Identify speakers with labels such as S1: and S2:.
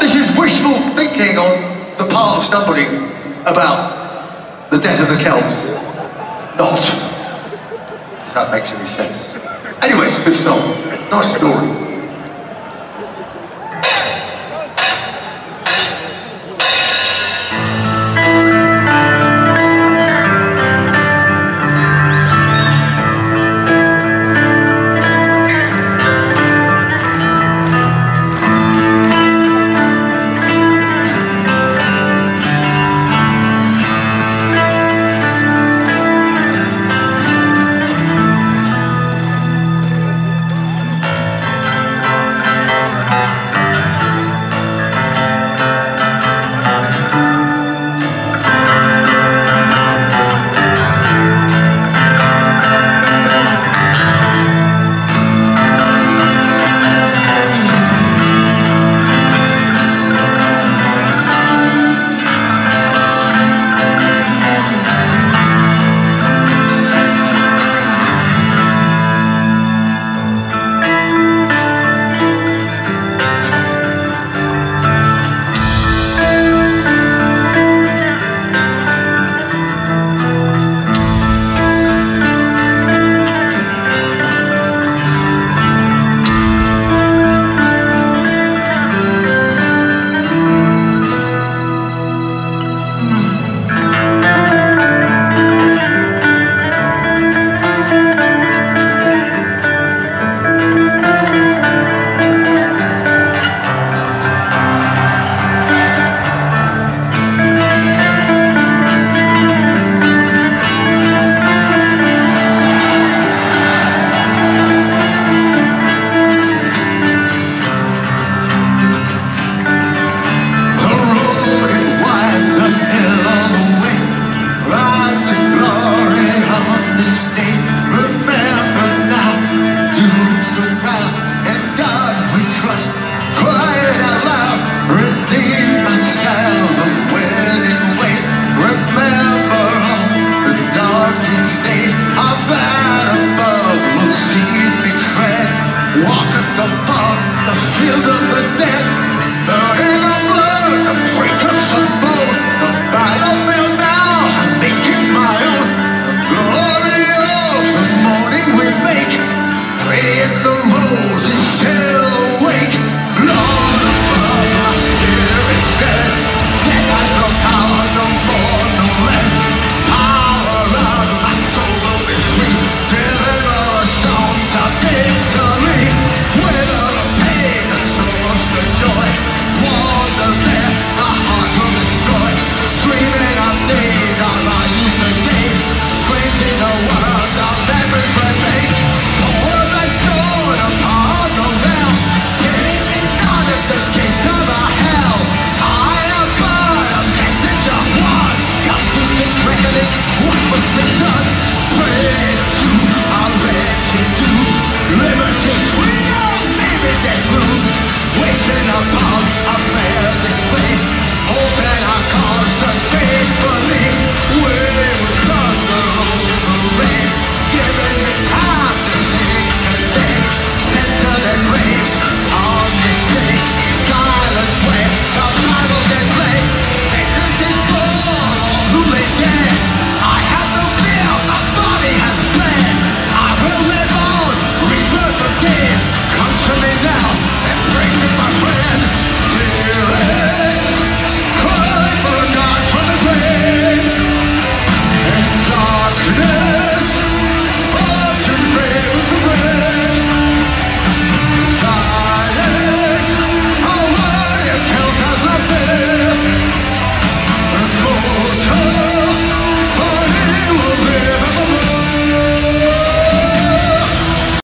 S1: This is wishful thinking on the part of somebody about the death of the Celts. Not. If that makes any sense. Anyway, it's a good song. Nice story.